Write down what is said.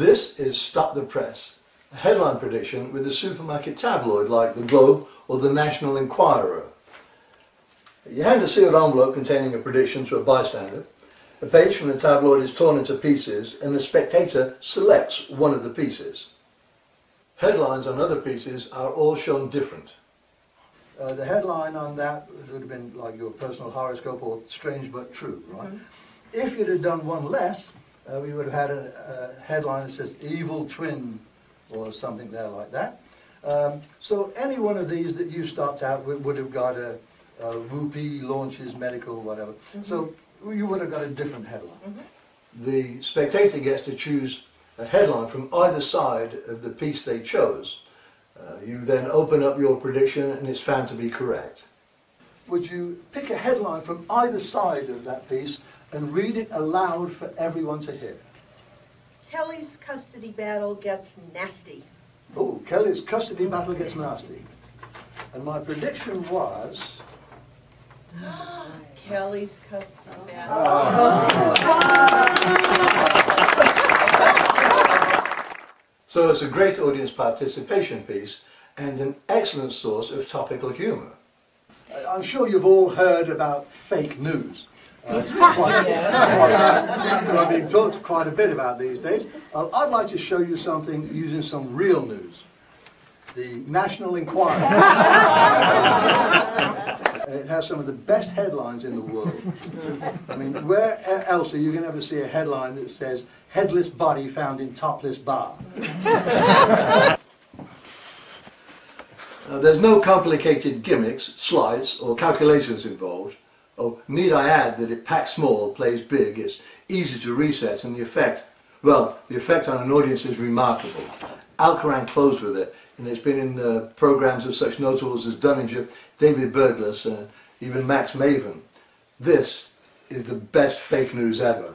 This is Stop the Press, a headline prediction with a supermarket tabloid like The Globe or The National Enquirer. You hand a sealed envelope containing a prediction to a bystander. A page from the tabloid is torn into pieces and the spectator selects one of the pieces. Headlines on other pieces are all shown different. Uh, the headline on that would have been like your personal horoscope or strange but true, right? Mm-hmm. If you'd have done one less, uh, we would have had a, a, headline that says evil twin or something there like that. Um, so any one of these that you stopped out with would have got a, a Whoopi launches medical, whatever. Mm-hmm. So you would have got a different headline. Mm-hmm. The spectator gets to choose a headline from either side of the piece they chose. Uh, you then open up your prediction and it's found to be correct. Would you pick a headline from either side of that piece and read it aloud for everyone to hear? Kelly's custody battle gets nasty. Oh, Kelly's custody battle gets nasty. And my prediction was Kelly's custody battle. so it's a great audience participation piece and an excellent source of topical humour. I'm sure you've all heard about fake news. Uh, quite, quite, being talked quite a bit about these days. Uh, I'd like to show you something using some real news. The National Enquirer. it has some of the best headlines in the world. I mean, where else are you going to ever see a headline that says, headless body found in topless bar? Uh, there's no complicated gimmicks, slides, or calculations involved. Oh, need I add that it packs small, plays big, it's easy to reset, and the effect, well, the effect on an audience is remarkable. Al Koran closed with it, and it's been in uh, programs of such notables as Dunninger, David Berglas, and even Max Maven. This is the best fake news ever.